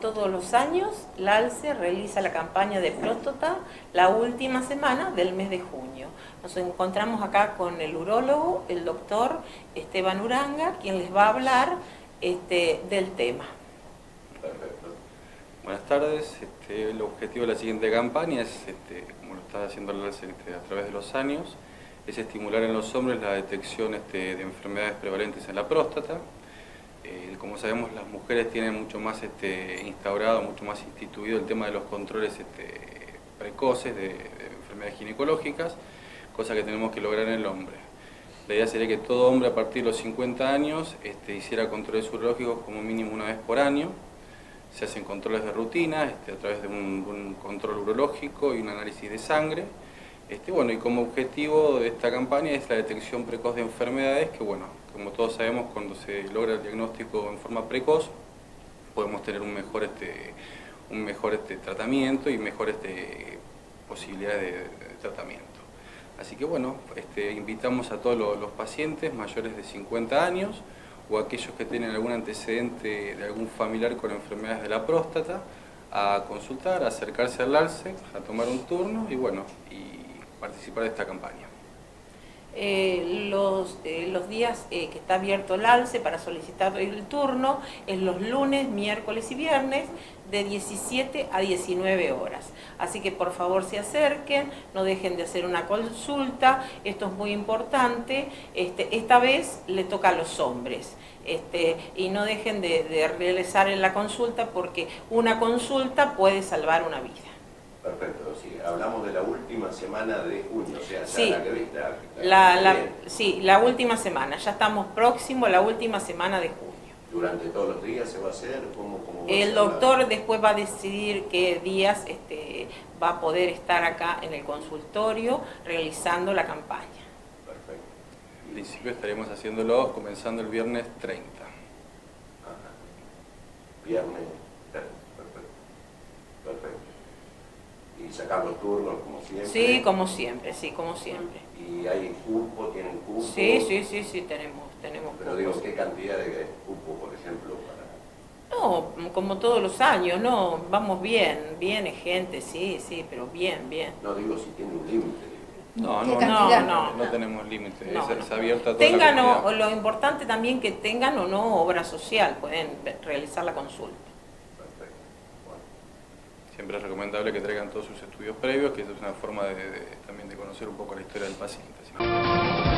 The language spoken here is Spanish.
Todos los años, la ALCE realiza la campaña de próstata la última semana del mes de junio. Nos encontramos acá con el urólogo, el doctor Esteban Uranga, quien les va a hablar este, del tema. Buenas tardes. Este, el objetivo de la siguiente campaña es, este, como lo está haciendo la ALCE a través de los años, es estimular en los hombres la detección de enfermedades prevalentes en la próstata, eh, como sabemos, las mujeres tienen mucho más este, instaurado, mucho más instituido el tema de los controles este, precoces de, enfermedades ginecológicas, cosa que tenemos que lograr en el hombre. La idea sería que todo hombre a partir de los 50 años este, hiciera controles urológicos como mínimo una vez por año. Se hacen controles de rutina este, a través de un, un, control urológico y un análisis de sangre. Bueno, y como objetivo de esta campaña es la detección precoz de enfermedades que, bueno, como todos sabemos, cuando se logra el diagnóstico en forma precoz, podemos tener un mejor, este, un mejor este, tratamiento y mejores este, posibilidades de, tratamiento. Así que bueno, este, invitamos a todos los, pacientes mayores de 50 años o aquellos que tienen algún antecedente de algún familiar con enfermedades de la próstata a consultar, a acercarse al ALSE, a tomar un turno y bueno, y participar de esta campaña. Eh, los, eh, los, días eh, que está abierto el ALCE para solicitar el turno es los lunes, miércoles y viernes de 17 a 19 horas. Así que por favor se acerquen, no dejen de hacer una consulta, esto es muy importante, este, esta vez le toca a los hombres. Este, y no dejen de, realizar en la consulta porque una consulta puede salvar una vida. Perfecto, sí, hablamos de la última semana de junio, o sea, sí, la que la, la, Sí, la última semana, ya estamos próximos a la última semana de junio. ¿Durante todos los días se va a hacer? ¿Cómo, cómo El doctor después va a decidir qué días este, va a poder estar acá en el consultorio realizando la campaña. Perfecto. En principio estaremos haciéndolo comenzando el viernes 30. Ajá. Viernes 30, perfecto. Perfecto y sacar los turnos como siempre. Sí, como siempre, sí, como siempre. ¿Y hay cupo, tienen cupo? Sí, sí, sí, sí, tenemos, tenemos Pero digo, ¿qué cantidad de cupo, por ejemplo, para...? No, como todos los años, no, vamos bien, viene gente, sí, sí, pero bien, bien. No digo si tiene un límite. No, no, no, no, no, tenemos límite, es, abierto abierta a toda tengan la o, lo importante también que tengan o no obra social, pueden realizar la consulta. Siempre es recomendable que traigan todos sus estudios previos, que es una forma de, también de conocer un poco la historia del paciente.